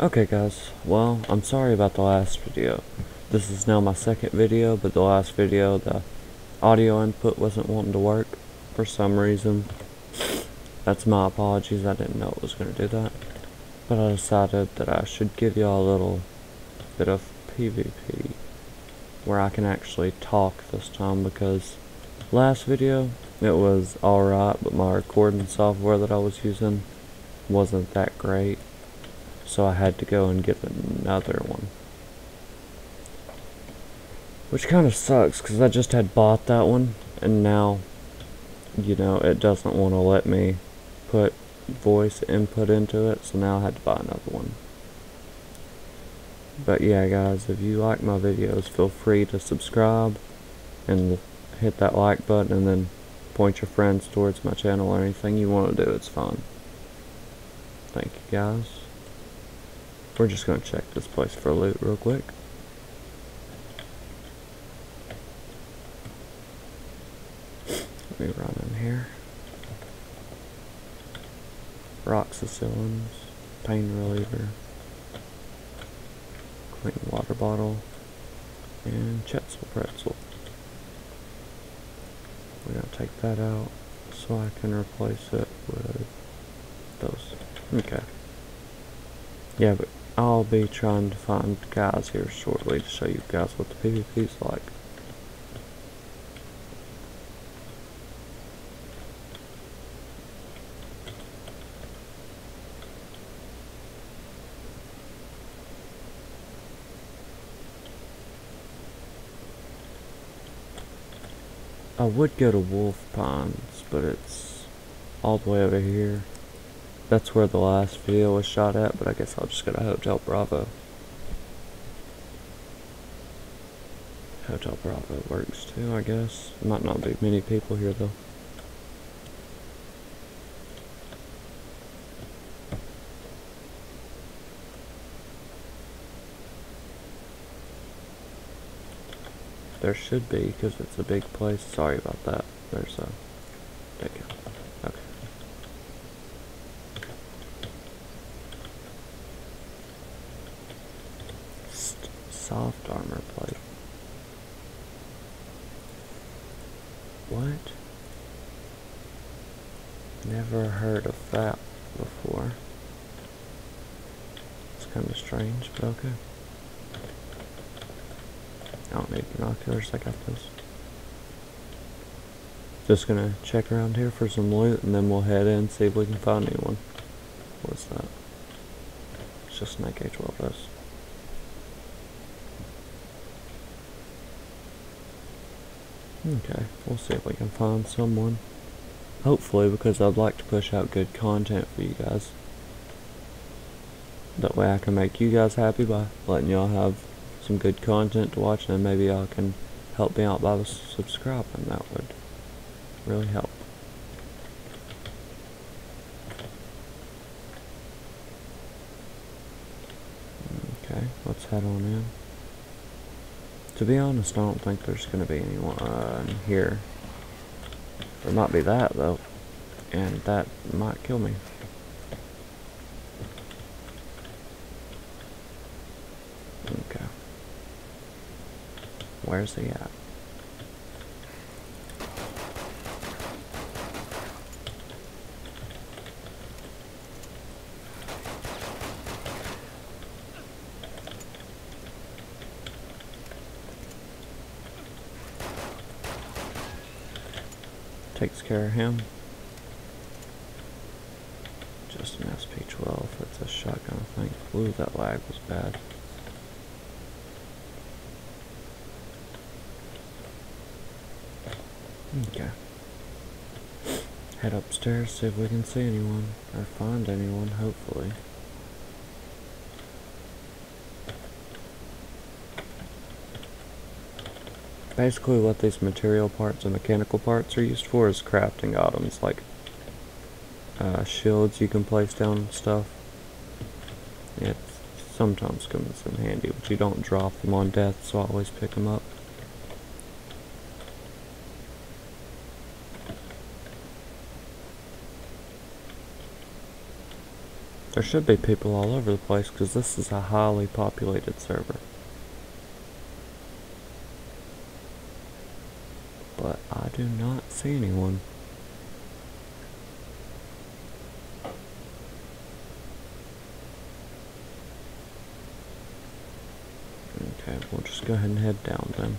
Okay guys, well, I'm sorry about the last video. This is now my second video, but the last video, the audio input wasn't wanting to work for some reason. That's my apologies, I didn't know it was going to do that. But I decided that I should give y'all a little bit of PvP where I can actually talk this time because last video it was alright, but my recording software that I was using wasn't that great so I had to go and get another one. Which kind of sucks, because I just had bought that one, and now, you know, it doesn't want to let me put voice input into it, so now I had to buy another one. But yeah, guys, if you like my videos, feel free to subscribe, and hit that like button, and then point your friends towards my channel or anything you want to do, it's fun. Thank you, guys. We're just going to check this place for loot real quick. Let me run in here. Roxicillins, pain reliever, clean water bottle, and Chetzel pretzel. We're going to take that out so I can replace it with those. Okay. Yeah, but I'll be trying to find guys here shortly to show you guys what the PvP is like. I would go to Wolf Pines, but it's all the way over here. That's where the last video was shot at, but I guess I'll just go to Hotel Bravo. Hotel Bravo works too, I guess. Might not be many people here though. There should be, because it's a big place. Sorry about that. There's a... There you go. soft armor plate. What? Never heard of that before. It's kind of strange, but okay. I don't need binoculars, I got this. Just gonna check around here for some loot and then we'll head in and see if we can find anyone. What's that? It's just an AK-12S. Okay, we'll see if we can find someone. Hopefully, because I'd like to push out good content for you guys. That way I can make you guys happy by letting y'all have some good content to watch and maybe y'all can help me out by subscribing. That would really help. Okay, let's head on in. To be honest, I don't think there's going to be anyone here. There might be that, though. And that might kill me. Okay. Where's he at? Takes care of him. Just an SP-12, it's a shotgun, I think. Ooh, that lag was bad. Okay. Head upstairs, see if we can see anyone, or find anyone, hopefully. Basically what these material parts and mechanical parts are used for is crafting items, like uh, shields you can place down stuff. It sometimes comes in handy, but you don't drop them on death, so I always pick them up. There should be people all over the place because this is a highly populated server. But I do not see anyone. Okay, we'll just go ahead and head down then.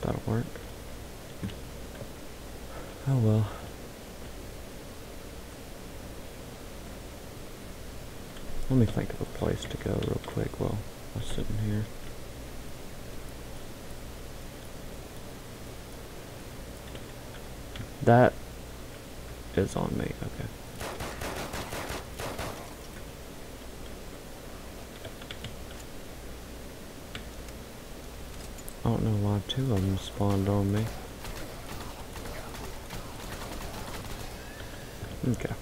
That'll work. Oh well. Let me think of a place to go real quick while I'm sitting here. That is on me, okay. I don't know why two of them spawned on me. Okay.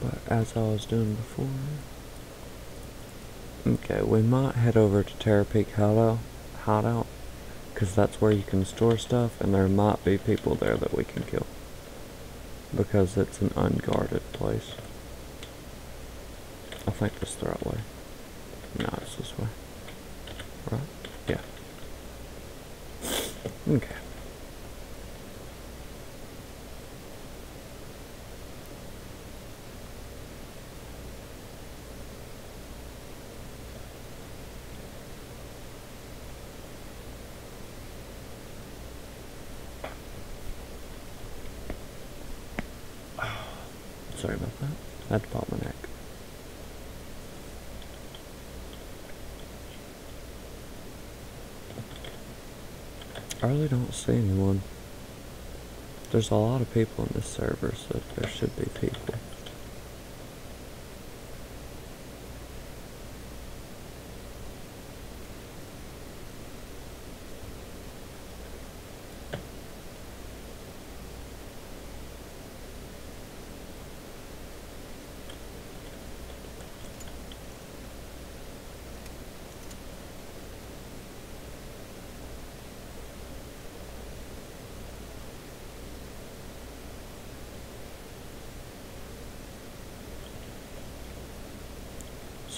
But as I was doing before... Okay, we might head over to Terra Peak Hideout, hideout because that's where you can store stuff, and there might be people there that we can kill. Because it's an unguarded place. I think this the right way. No, it's this way. Right? Yeah. Okay. Sorry about that. I had to pop my neck. I really don't see anyone. There's a lot of people in this server, so there should be people.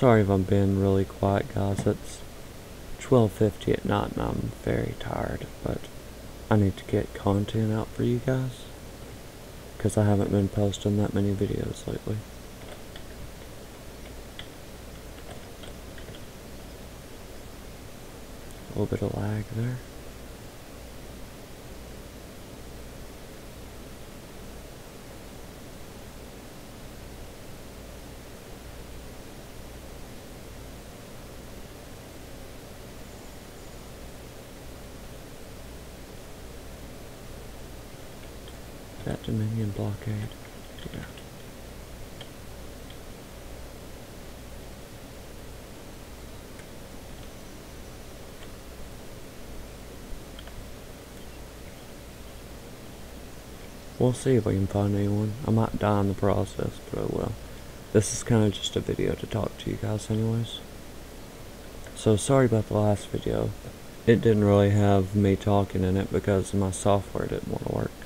Sorry if I'm being really quiet, guys. It's 12.50 at night and I'm very tired, but I need to get content out for you guys. Because I haven't been posting that many videos lately. A little bit of lag there. That Dominion blockade. Yeah. We'll see if we can find anyone. I might die in the process, but I will. This is kind of just a video to talk to you guys anyways. So sorry about the last video. It didn't really have me talking in it because my software didn't want to work.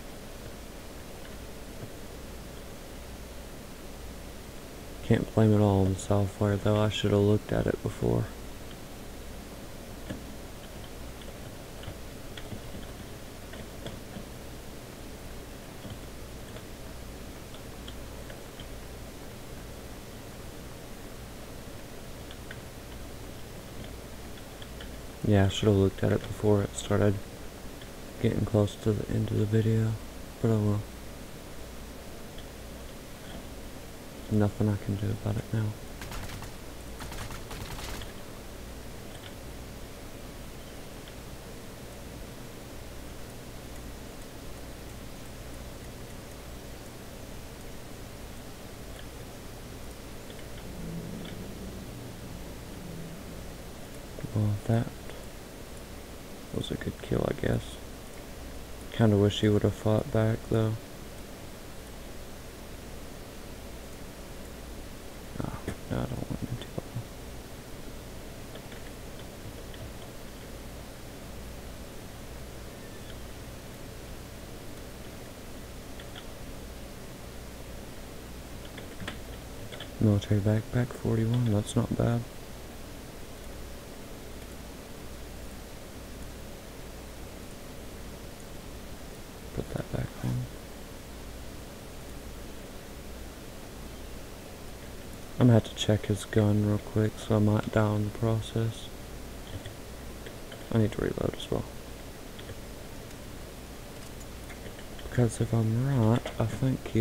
Can't blame it all on the software though, I should have looked at it before. Yeah, I should have looked at it before it started getting close to the end of the video, but oh I will. Nothing I can do about it now. Well, that was a good kill, I guess. Kinda wish he would have fought back, though. Oh, no, I don't want him to. Military backpack 41, that's not bad. Put that back on. I'm gonna have to check his gun real quick, so I might die in the process. I need to reload as well. Because if I'm right, I think he